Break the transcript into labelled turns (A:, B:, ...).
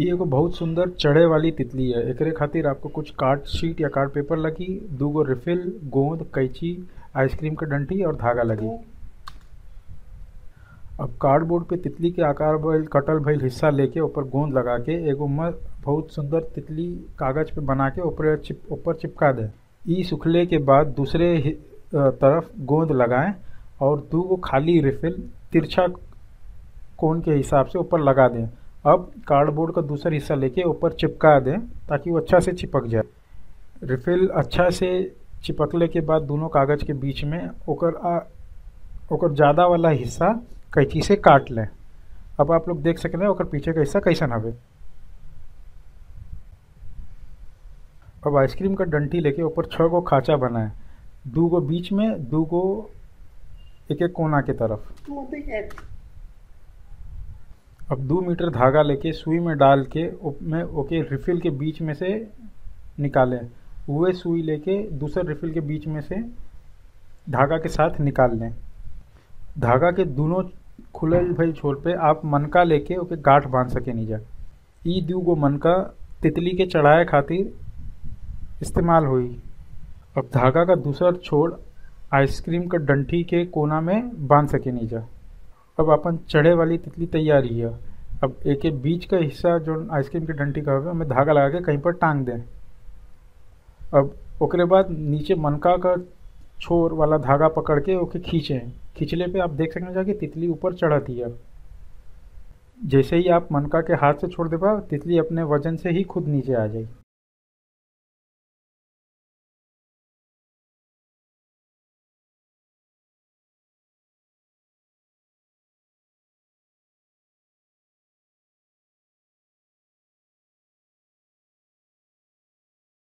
A: इ एगो बहुत सुंदर चढ़े वाली तितली है। एकरे खातिर आपको कुछ कार्ड शीट या कार्ड पेपर लगी, दूगो रिफिल गोंद, कैची आइसक्रीम के डंटी और धागा लगी। अब कार्डबोर्ड पे तितली के आकार भइल, कटल भइल हिस्सा लेके ऊपर गोंद लगा के एगो म, बहुत सुंदर तितली कागज़ पे बना के ऊपर चिप, ऊपर चिपका दे। ई सुखले के बाद दूसरे तरफ़ गोंद लगाएँ और दूगो खाली रिफिल तिरछा कोण के हिसाब से ऊपर लगा दें। अब कार्डबोर्ड का दूसरा हिस्सा लेके ऊपर चिपका दें ताकि वो अच्छा से चिपक जाए। रिफिल अच्छा से चिपकले के बाद दोनों कागज़ के बीच में ओकर ओकर ज़्यादा वाला हिस्सा कैंची से काट लें। अब आप लोग देख सकते हैं ओकर पीछे का हिस्सा कैसा हवे अब आइसक्रीम का डंटी लेके ऊपर छह गो खांचा बनाए। दू गो बीच में, दू गो एक एक कोना के तरफ़। अब दो मीटर धागा लेके, सुई में डाल के में, ओके, रिफिल के बीच में से निकालें। वह सुई लेके, दूसरे रिफिल के बीच में से धागा के साथ निकाल लें। धागा के दोनों खुलल भइल छोर पे आप मनका लेके, ओके, गांठ बाँध सके नीचा। ई दू गो मनका तितली के चढ़ाए खातिर इस्तेमाल हुई। अब धागा का दूसरा छोर आइसक्रीम का डंठी के कोना में बाँध सके नीचा। अब अपन चढ़े वाली तितली तैयार ही है। अब एक एक बीच का हिस्सा जो आइसक्रीम की डंटी का होगा हमें धागा लगा के कहीं पर टांग दें। अब ओकरे बाद नीचे मनका का छोर वाला धागा पकड़ के ओके खींचें। खींचले पे आप देख सकते हैं कि तितली ऊपर चढ़ती है। जैसे ही आप मनका के हाथ से छोड़ देगा तितली अपने वज़न से ही खुद नीचे आ जाएगी।